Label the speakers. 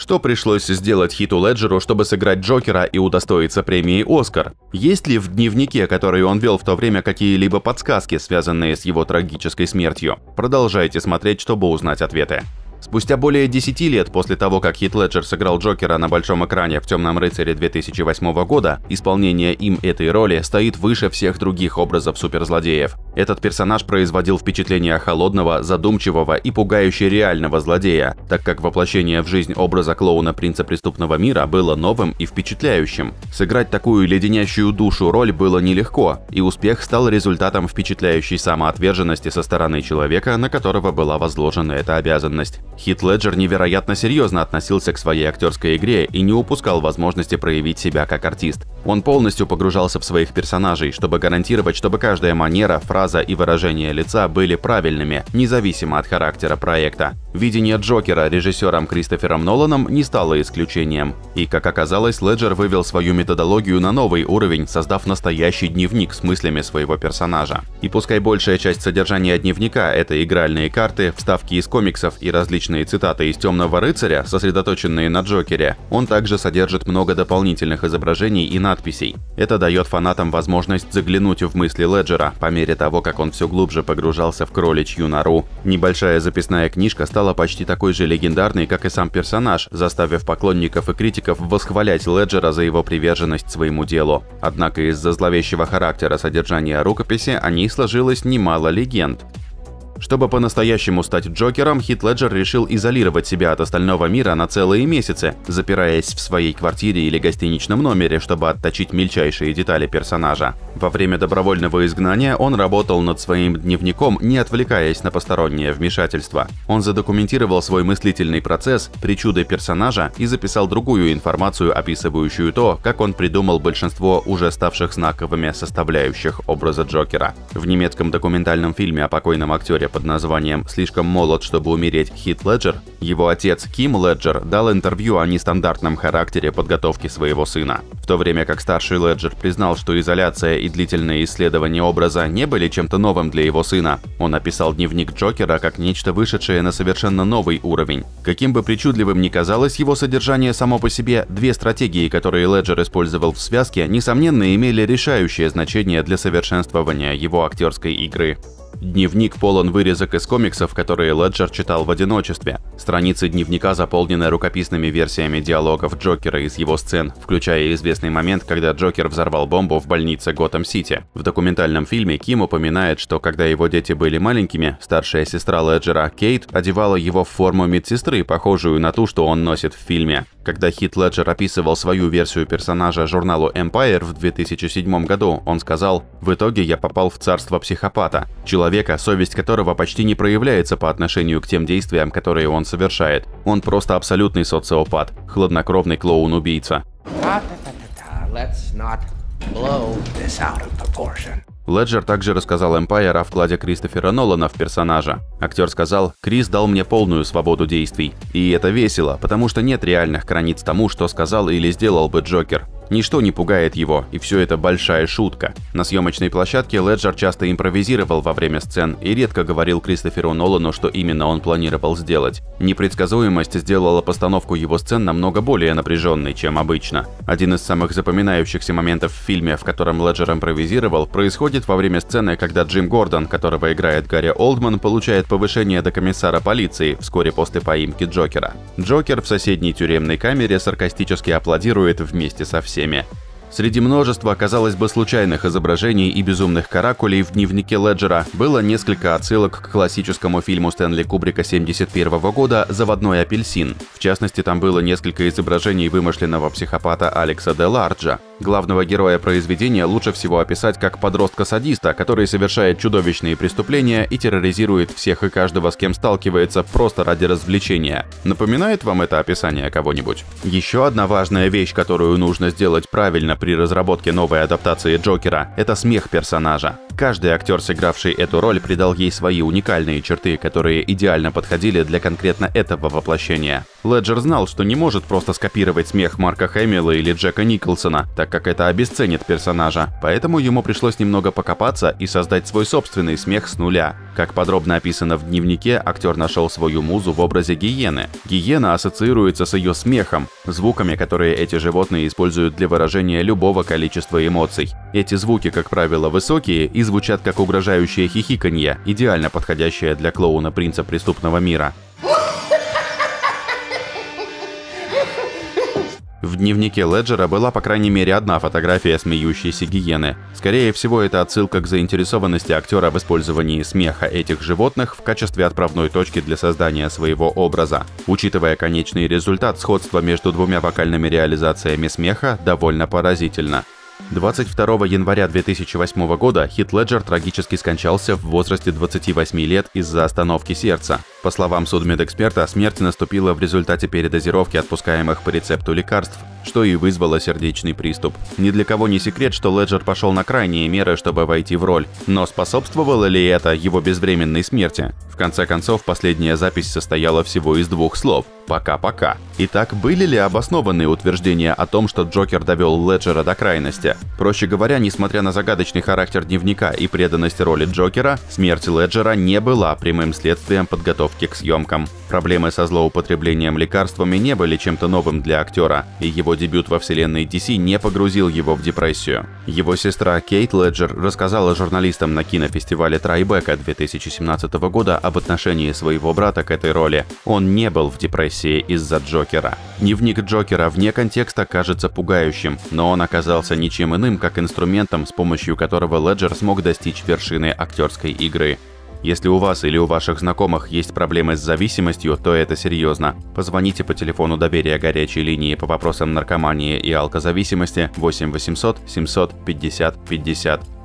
Speaker 1: Что пришлось сделать Хиту Леджеру, чтобы сыграть Джокера и удостоиться премии «Оскар»? Есть ли в дневнике, который он вел в то время, какие-либо подсказки, связанные с его трагической смертью? Продолжайте смотреть, чтобы узнать ответы. Спустя более 10 лет после того, как Хит Леджер сыграл Джокера на большом экране в «Темном рыцаре» 2008 года, исполнение им этой роли стоит выше всех других образов суперзлодеев. Этот персонаж производил впечатление холодного, задумчивого и пугающе реального злодея, так как воплощение в жизнь образа клоуна принца преступного мира было новым и впечатляющим. Сыграть такую леденящую душу роль было нелегко, и успех стал результатом впечатляющей самоотверженности со стороны человека, на которого была возложена эта обязанность. Хит Леджер невероятно серьезно относился к своей актерской игре и не упускал возможности проявить себя как артист. Он полностью погружался в своих персонажей, чтобы гарантировать, чтобы каждая манера, фраза и выражение лица были правильными, независимо от характера проекта. Видение Джокера режиссером Кристофером Ноланом не стало исключением. И, как оказалось, Леджер вывел свою методологию на новый уровень, создав настоящий дневник с мыслями своего персонажа. И пускай большая часть содержания дневника – это игральные карты, вставки из комиксов и различные цитаты из «Темного рыцаря», сосредоточенные на Джокере, он также содержит много дополнительных изображений и надписей. Это дает фанатам возможность заглянуть в мысли Леджера по мере того, как он все глубже погружался в кроличью нору. Небольшая записная книжка стала стала почти такой же легендарной, как и сам персонаж, заставив поклонников и критиков восхвалять Леджера за его приверженность своему делу. Однако из-за зловещего характера содержания рукописи о ней сложилось немало легенд. Чтобы по-настоящему стать Джокером, Хит Леджер решил изолировать себя от остального мира на целые месяцы, запираясь в своей квартире или гостиничном номере, чтобы отточить мельчайшие детали персонажа. Во время добровольного изгнания он работал над своим дневником, не отвлекаясь на постороннее вмешательство. Он задокументировал свой мыслительный процесс, причуды персонажа и записал другую информацию, описывающую то, как он придумал большинство уже ставших знаковыми составляющих образа Джокера. В немецком документальном фильме о покойном актере под названием «Слишком молод, чтобы умереть» Хит Леджер, его отец Ким Леджер дал интервью о нестандартном характере подготовки своего сына. В то время как старший Леджер признал, что изоляция и длительные исследования образа не были чем-то новым для его сына, он описал дневник Джокера как нечто вышедшее на совершенно новый уровень. Каким бы причудливым ни казалось его содержание само по себе, две стратегии, которые Леджер использовал в связке, несомненно имели решающее значение для совершенствования его актерской игры. Дневник полон вырезок из комиксов, которые Леджер читал в одиночестве. Страницы дневника заполнены рукописными версиями диалогов Джокера из его сцен, включая известный момент, когда Джокер взорвал бомбу в больнице Готэм-Сити. В документальном фильме Ким упоминает, что когда его дети были маленькими, старшая сестра Леджера, Кейт, одевала его в форму медсестры, похожую на ту, что он носит в фильме. Когда Хит Леджер описывал свою версию персонажа журналу Empire в 2007 году, он сказал «В итоге я попал в царство психопата, человека, совесть которого почти не проявляется по отношению к тем действиям, которые он совершает. Он просто абсолютный социопат, хладнокровный клоун-убийца». Леджер также рассказал Empire о вкладе Кристофера Нолана в персонажа. Актер сказал, «Крис дал мне полную свободу действий. И это весело, потому что нет реальных границ тому, что сказал или сделал бы Джокер. Ничто не пугает его, и все это большая шутка. На съемочной площадке Леджер часто импровизировал во время сцен и редко говорил Кристоферу Нолану, что именно он планировал сделать. Непредсказуемость сделала постановку его сцен намного более напряженной, чем обычно. Один из самых запоминающихся моментов в фильме, в котором Леджер импровизировал, происходит во время сцены, когда Джим Гордон, которого играет Гарри Олдман, получает повышение до комиссара полиции вскоре после поимки Джокера. Джокер в соседней тюремной камере саркастически аплодирует вместе со всеми всеми. Среди множества, казалось бы, случайных изображений и безумных каракулей в дневнике Леджера было несколько отсылок к классическому фильму Стэнли Кубрика 71 года «Заводной апельсин». В частности, там было несколько изображений вымышленного психопата Алекса де Ларджа. Главного героя произведения лучше всего описать как подростка-садиста, который совершает чудовищные преступления и терроризирует всех и каждого, с кем сталкивается, просто ради развлечения. Напоминает вам это описание кого-нибудь? Еще одна важная вещь, которую нужно сделать правильно при разработке новой адаптации Джокера – это смех персонажа. Каждый актер, сыгравший эту роль, придал ей свои уникальные черты, которые идеально подходили для конкретно этого воплощения. Леджер знал, что не может просто скопировать смех Марка Хэмилла или Джека Николсона, так как это обесценит персонажа, поэтому ему пришлось немного покопаться и создать свой собственный смех с нуля. Как подробно описано в дневнике, актер нашел свою музу в образе гиены. Гиена ассоциируется с ее смехом, звуками, которые эти животные используют для выражения любого количества эмоций. Эти звуки, как правило, высокие и звучат как угрожающее хихиканье, идеально подходящее для клоуна принца преступного мира. В дневнике Леджера была по крайней мере одна фотография смеющейся гиены. Скорее всего, это отсылка к заинтересованности актера в использовании смеха этих животных в качестве отправной точки для создания своего образа. Учитывая конечный результат, сходство между двумя вокальными реализациями смеха довольно поразительно. 22 января 2008 года Хит Леджер трагически скончался в возрасте 28 лет из-за остановки сердца. По словам судмедэксперта, смерть наступила в результате передозировки отпускаемых по рецепту лекарств, что и вызвало сердечный приступ. Ни для кого не секрет, что Леджер пошел на крайние меры, чтобы войти в роль. Но способствовало ли это его безвременной смерти? В конце концов, последняя запись состояла всего из двух слов «пока-пока». Итак, были ли обоснованы утверждения о том, что Джокер довел Леджера до крайности? Проще говоря, несмотря на загадочный характер дневника и преданность роли Джокера, смерть Леджера не была прямым следствием подготовки к съемкам. Проблемы со злоупотреблением лекарствами не были чем-то новым для актера, и его дебют во вселенной DC не погрузил его в депрессию. Его сестра Кейт Леджер рассказала журналистам на кинофестивале Трайбека 2017 года об отношении своего брата к этой роли. Он не был в депрессии из-за Джокера. Дневник Джокера вне контекста кажется пугающим, но он оказался ничем иным, как инструментом, с помощью которого Леджер смог достичь вершины актерской игры. Если у вас или у ваших знакомых есть проблемы с зависимостью, то это серьезно. Позвоните по телефону доверия горячей линии по вопросам наркомании и алкозависимости 8 800 700 50 50